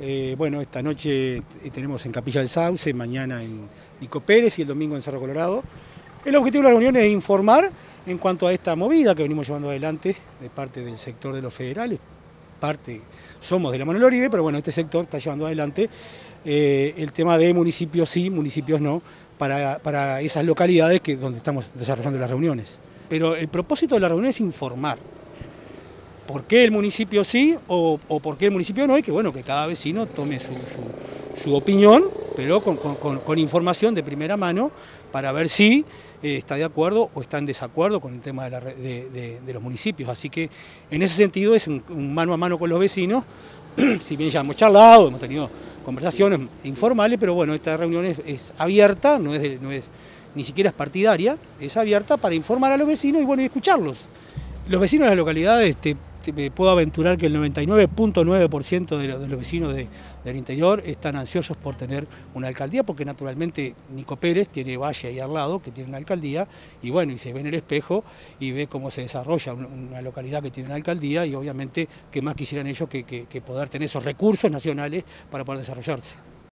Eh, bueno, esta noche tenemos en Capilla del Sauce, mañana en Nico Pérez y el domingo en Cerro Colorado. El objetivo de la reunión es informar en cuanto a esta movida que venimos llevando adelante de parte del sector de los federales. Parte, somos de la Manuel Oribe, pero bueno, este sector está llevando adelante eh, el tema de municipios sí, municipios no, para, para esas localidades que, donde estamos desarrollando las reuniones. Pero el propósito de la reunión es informar, por qué el municipio sí o, por qué el municipio no y que bueno, que cada vecino tome su, opinión, pero con, información de primera mano para ver si eh, está de acuerdo o está en desacuerdo con el tema de, los municipios. Así que en ese sentido es un, mano a mano con los vecinos, si bien ya hemos charlado, hemos tenido conversaciones informales, pero bueno, esta reunión es, abierta, no es, no es ni siquiera es partidaria, es abierta para informar a los vecinos y bueno, y escucharlos. Los vecinos de las localidades este, me puedo aventurar que el 99.9% de, los vecinos del interior están ansiosos por tener una alcaldía, porque naturalmente Nico Pérez tiene Valle ahí al lado, que tiene una alcaldía, y bueno, y se ve en el espejo y ve cómo se desarrolla una localidad que tiene una alcaldía, y obviamente que más quisieran ellos que poder tener esos recursos nacionales para poder desarrollarse.